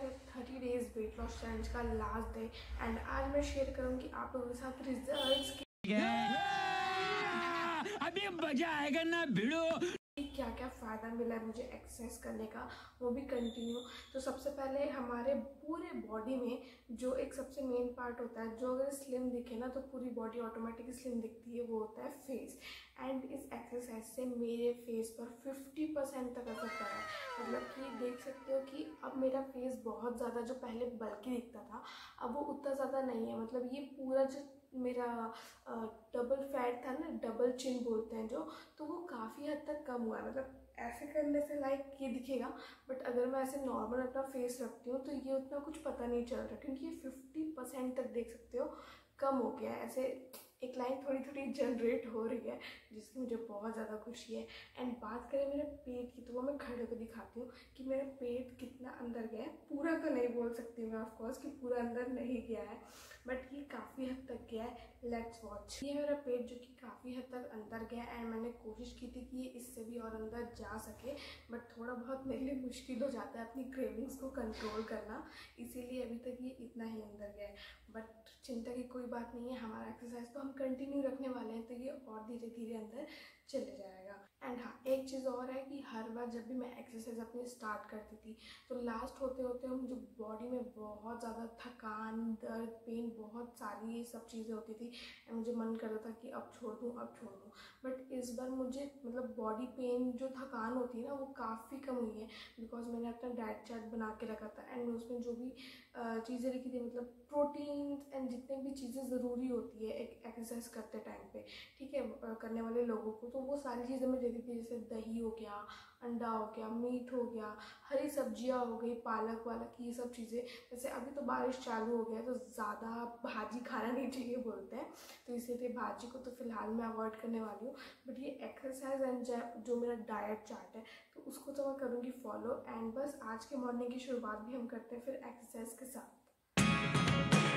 मेरे thirty days weight loss challenge का last day and आज मैं शेयर करूँगी आप लोगों के साथ रिजल्ट्स अभी मज़ा आएगा ना भिड़ो। क्या क्या फ़ायदा मिला है मुझे एक्सरसाइज करने का वो भी कंटिन्यू तो सबसे पहले हमारे पूरे बॉडी में जो एक सबसे मेन पार्ट होता है जो अगर स्लिम दिखे ना तो पूरी बॉडी ऑटोमेटिक स्लिम दिखती है वो होता है फेस एंड इस एक्सरसाइज से मेरे फेस पर 50 परसेंट तक असर पड़ा। है मतलब कि देख सकते हो कि अब मेरा फेस बहुत ज़्यादा जो पहले बल्कि दिखता था, अब वो उतना ज़्यादा नहीं है। मतलब ये पूरा जो मेरा डबल फैट था ना डबल चिन बोलते हैं जो तो वो काफ़ी हद तक कम हुआ है। मतलब ऐसे करने से लाइक ये दिखेगा बट अगर मैं ऐसे नॉर्मल अपना फेस रखती हूँ तो ये उतना कुछ पता नहीं चल रहा, क्योंकि ये फिफ्टी परसेंट तक देख सकते हो, कम हो गया है। ऐसे एक लाइन थोड़ी थोड़ी जनरेट हो रही है जिसकी मुझे बहुत ज़्यादा खुशी है। एंड बात करें मेरे पेट की तो वो मैं खड़े को दिखाती हूँ कि मेरा पेट कितना अंदर गया है। पूरा तो नहीं बोल सकती मैं ऑफकोर्स कि पूरा अंदर नहीं गया है। बट ये काफ़ी हद तक गया है. लेट्स वॉच ये मेरा पेट जो कि काफ़ी हद तक अंदर गया है. एंड मैंने कोशिश की थी कि ये इससे भी और अंदर जा सके. बट थोड़ा बहुत मेरे लिए मुश्किल हो जाता है अपनी क्रेविंग्स को कंट्रोल करना. इसीलिए अभी तक ये इतना ही अंदर गया है. बट चिंता की कोई बात नहीं है. हमारा एक्सरसाइज तो हम कंटिन्यू रखने वाले हैं. तो ये और धीरे धीरे अंदर चले जाएगा. एंड चीज़ और है कि हर बार जब भी मैं एक्सरसाइज अपनी स्टार्ट करती थी तो लास्ट होते होते मुझे बॉडी में बहुत ज़्यादा थकान, दर्द पेन बहुत सारी ये सब चीज़ें होती थी एंड मुझे मन करता था कि अब छोड़ दूँ, अब छोड़ दूँ। बट इस बार मुझे मतलब बॉडी पेन जो थकान होती है ना, वो काफ़ी कम हुई है बिकॉज़ मैंने अपना डाइट चार्ट बना के रखा था एंड उसमें जो भी चीज़ें लिखी थी मतलब प्रोटीन एंड जितने भी चीज़ें ज़रूरी होती है एक एक्सरसाइज करते टाइम पे, ठीक है? करने वाले लोगों को तो वो सारी चीज़ें मैं देती थी, जैसे दही हो गया, अंडा हो गया, मीट हो गया, हरी सब्ज़ियाँ हो गई, पालक वालक, ये सब चीज़ें। जैसे अभी तो बारिश चालू हो गया तो ज़्यादा भाजी खाना नहीं चाहिए बोलते हैं तो इसीलिए भाजी को तो फ़िलहाल मैं अवॉइड करने वाली हूँ। बट ये एक्सरसाइज एंड जो मेरा डाइट चार्ट है तो उसको तो मैं करूँगी फॉलो एंड बस आज के मॉर्निंग की शुरुआत भी हम करते हैं फिर एक्सरसाइज के साथ।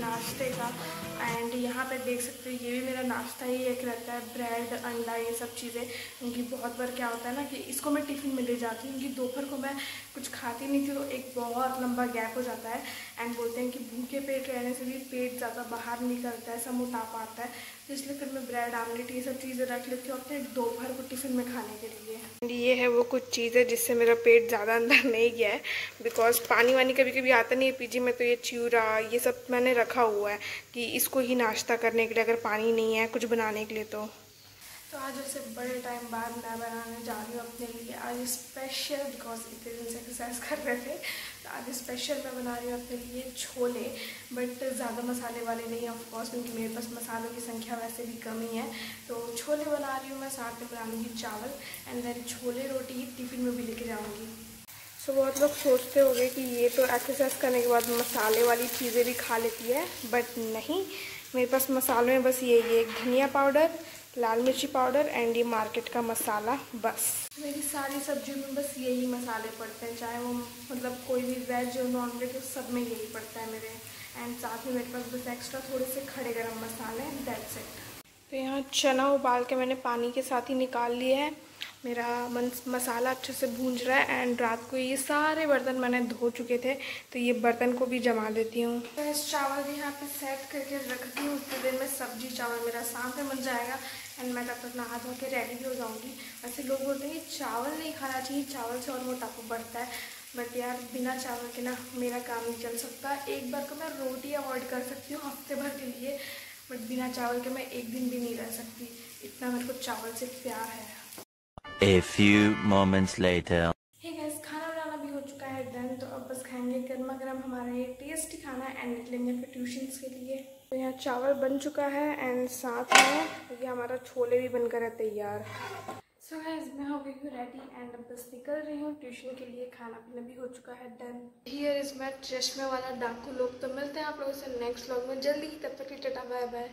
नाश्ते का। एंड यहाँ पे देख सकते हो, ये भी मेरा नाश्ता ही एक रहता है ब्रेड अंडा, ये सब चीज़ें। क्योंकि बहुत बार क्या होता है ना कि इसको मैं टिफ़िन में ले जाती हूँ क्योंकि दोपहर को मैं कुछ खाती नहीं थी तो एक बहुत लंबा गैप हो जाता है। एंड बोलते हैं कि भूखे पेट रहने से भी पेट ज़्यादा बाहर निकलता है सब मोटापा आता है। इसलिए फिर मैं ब्रेड आमलेट ये सब चीज़ें रख लेती हूँ अपने दोपहर को टिफ़िन में खाने के लिए। ये है वो कुछ चीज़ें जिससे मेरा पेट ज़्यादा अंदर नहीं गया है। बिकॉज़ पानी वानी कभी कभी आता नहीं है पीजी में तो ये चिवरा ये सब मैंने रखा हुआ है कि इसको ही नाश्ता करने के लिए अगर पानी नहीं है कुछ बनाने के लिए तो। तो आज ऐसे बड़े टाइम बाद मैं बनाने जा रही हूँ अपने लिए। आज स्पेशल बिकॉज़ इतने दिन से एक्सरसाइज कर रहे थे। आज स्पेशल मैं बना रही हूँ अपने लिए छोले बट ज़्यादा मसाले वाले नहीं ऑफकोर्स क्योंकि मेरे पास मसालों की संख्या वैसे भी कम ही है। तो छोले बना रही हूँ मैं, साथ में बना लूँगी चावल एंड देन छोले रोटी टिफ़िन में भी लेके जाऊँगी। सो बहुत लोग सोचते हो कि ये तो एक्सरसाइज करने के बाद मसाले वाली चीज़ें भी खा लेती है बट नहीं। मेरे पास मसालों में बस ये ये धनिया पाउडर लाल मिर्ची पाउडर एंड ये मार्केट का मसाला बस। मेरी सारी सब्जियों में बस यही मसाले पड़ते हैं चाहे वो मतलब कोई भी वेज और नॉन वेज हो सब में यही पड़ता है मेरे। एंड साथ में मेरे पास बस एक्स्ट्रा थोड़े से खड़े गरम मसाले हैं दैट्स इट तो यहाँ चना उबाल के मैंने पानी के साथ ही निकाल लिए हैं। मेरा मन, मसाला अच्छे से भूंज रहा है एंड रात को ये सारे बर्तन मैंने धो चुके थे तो ये बर्तन को भी जमा देती हूँ। तो इस चावल भी यहाँ पे सेट करके रखती हूँ उतनी देर में सब्ज़ी चावल मेरा साथ में बन जाएगा एंड मैं तब तक नहा धो के रेडी हो जाऊँगी। वैसे लोग बोलते हैं कि चावल नहीं खाना चाहिए, चावल से और मोटापा बढ़ता है। बट यार, बिना चावल के ना मेरा काम नहीं चल सकता। एक बार को मैं रोटी अवॉइड कर सकती हूँ हफ़्ते भर के लिए बट बिना चावल के मैं एक दिन भी नहीं रह सकती। इतना मेरे को चावल से प्यार है। A few moments later. Hey guys खाना बनाना भी हो चुका है डन तो अब बस खाएँगे गर्मा गर्म हमारा ये टेस्टी खाना एंड निकलेंगे फिर ट्यूशन्स के लिए। तो यहाँ चावल बन चुका है एंड साथ में ये हमारा छोले भी बनकर है तैयार। सो गैस मैं हो गई हूँ रेडी एंड अब बस निकल रही हूँ ट्यूशन के लिए खाना पीना भी हो चुका है डन हियर इज़ मैं चश्मे वाला डाकू लोग तो मिलते हैं आप लोगों से नेक्स्ट व्लॉग में, जल्दी ही, तब तक टाटा बाय बाय